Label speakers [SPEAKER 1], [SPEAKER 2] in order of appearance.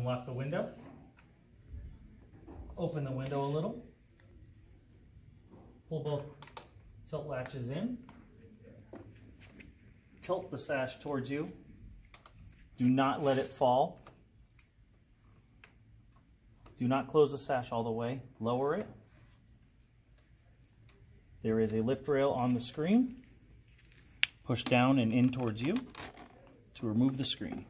[SPEAKER 1] Unlock the window. Open the window a little. Pull both tilt latches in. Tilt the sash towards you. Do not let it fall. Do not close the sash all the way. Lower it. There is a lift rail on the screen. Push down and in towards you to remove the screen.